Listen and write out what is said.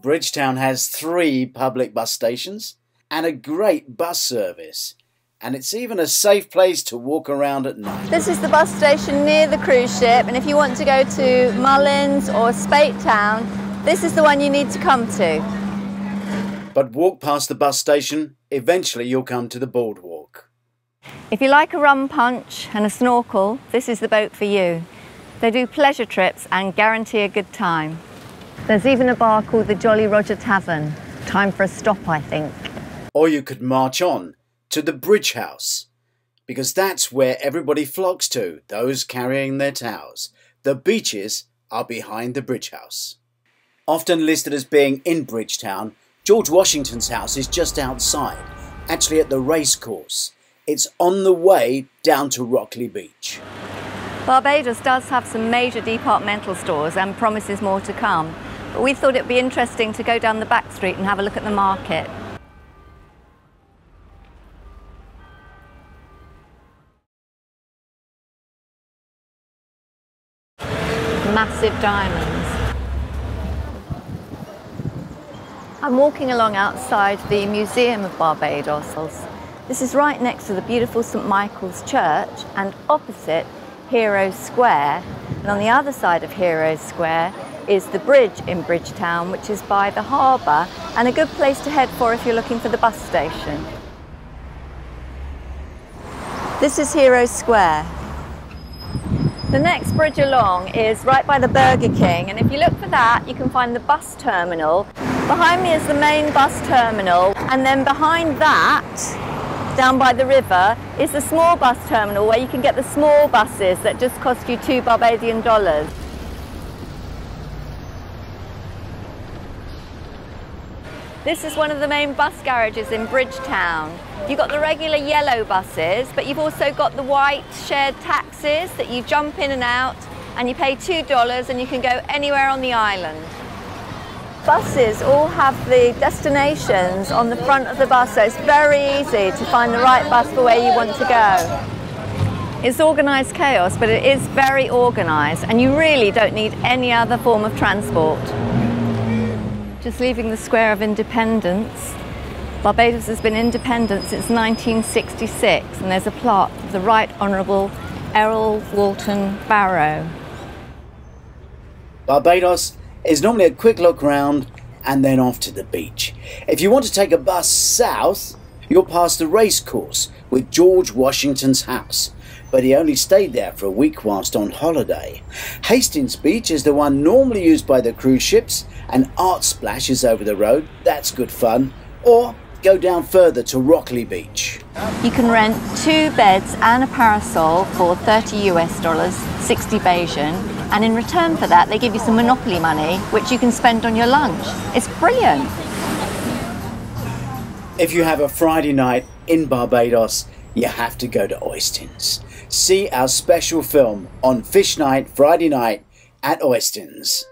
Bridgetown has three public bus stations and a great bus service. And it's even a safe place to walk around at night. This is the bus station near the cruise ship, and if you want to go to Mullins or Speightstown, this is the one you need to come to. But walk past the bus station, eventually you'll come to the boardwalk. If you like a rum punch and a snorkel, this is the boat for you. They do pleasure trips and guarantee a good time. There's even a bar called the Jolly Roger Tavern. Time for a stop, I think. Or you could march on to the Bridge House, because that's where everybody flocks to, those carrying their towels. The beaches are behind the Bridge House. Often listed as being in Bridgetown, George Washington's house is just outside, actually at the racecourse. It's on the way down to Rockley Beach. Barbados does have some major departmental stores and promises more to come. But we thought it'd be interesting to go down the back street and have a look at the market. Massive diamonds. I'm walking along outside the Museum of Barbados. This is right next to the beautiful St Michael's Church and opposite Heroes Square. And on the other side of Heroes Square is the bridge in Bridgetown, which is by the harbour and a good place to head for if you're looking for the bus station. This is Heroes Square. The next bridge along is right by the Burger King, and if you look for that, you can find the bus terminal. Behind me is the main bus terminal, and then behind that, down by the river, is the small bus terminal where you can get the small buses that just cost you two Barbadian dollars. This is one of the main bus garages in Bridgetown. You've got the regular yellow buses, but you've also got the white shared taxis that you jump in and out and you pay $2 and you can go anywhere on the island. Buses all have the destinations on the front of the bus, so it's very easy to find the right bus for where you want to go. It's organised chaos, but it is very organised and you really don't need any other form of transport. Just leaving the Square of Independence. Barbados has been independent since 1966 and there's a plaque of the Right Honourable Errol Walton Barrow. Barbados is normally a quick look round and then off to the beach. If you want to take a bus south, you'll pass the racecourse with George Washington's house, but he only stayed there for a week whilst on holiday. Hastings Beach is the one normally used by the cruise ships, and Art Splash is over the road, that's good fun. Or go down further to Rockley Beach. You can rent two beds and a parasol for 30 US dollars, 60 Bajan, and in return for that, they give you some Monopoly money, which you can spend on your lunch. It's brilliant. If you have a Friday night in Barbados, you have to go to Oistins. See our special film on Fish Night Friday night at Oistins.